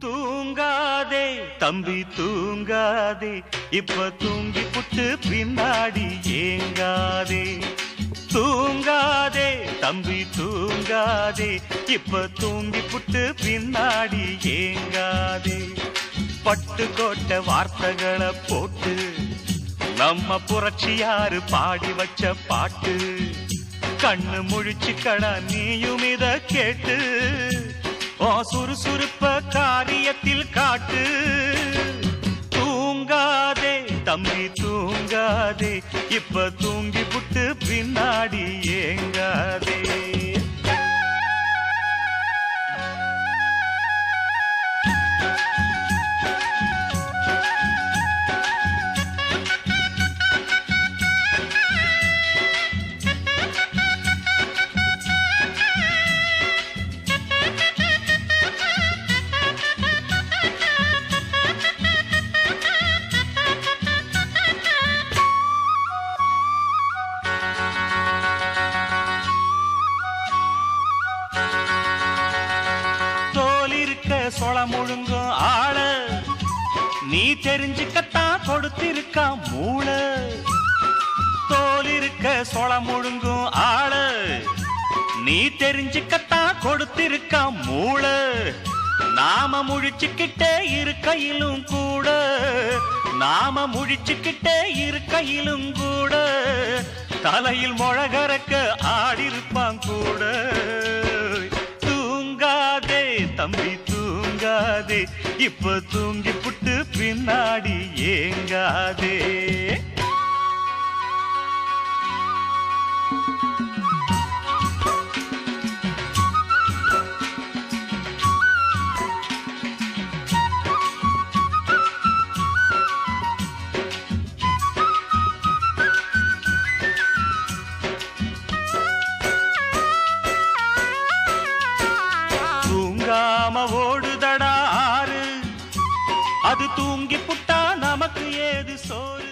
தூங்காதே தம்பி தூங்காதே இப்ப தூங்கி புட்டு பின்னாடி ஏங்காதே. தூங்காதே தம்பி தூங்காதே இப்ப தூங்கி புட்டு பின்னாடி ஏங்காதே. பட்டு கோட்ட வார்த்தைகளை போட்டு நம்ம புரட்சியாரு பாடி வச்ச பாட்டு? கண்ணு முழிச்சு கடா நீயும் இத கேட்டு ஓ சுறுசுறுப்ப காரியத்தில் காட்டு. தூங்காதே தம்பி தூங்காதே. இப்ப தூங்கி புட்டு பின்னாடி ஏங்காதே. தோல் இருக்க முழுங்கும் ஆள. நீ தெரிஞ்சுக்கத்தான் கொடுத்திருக்க மூள. தோல் இருக்க சொல முழுங்கும் ஆள. நீ தெரிஞ்சுக்கத்தான் கொடுத்திருக்க மூள. நாம முழிச்சுக்கிட்டே இருக்கையிலும் கூட. நாம முழிச்சுக்கிட்டே இருக்கையிலும் கூட. தலையில் முழகரக்க ஆடிருப்பான் கூட. தம்பி தூங்காதே. இப்ப தூங்கி புட்டு பின்னாடி ஏங்காதே. அது தூங்கி புட்டா நமக்கு ஏது சோறு?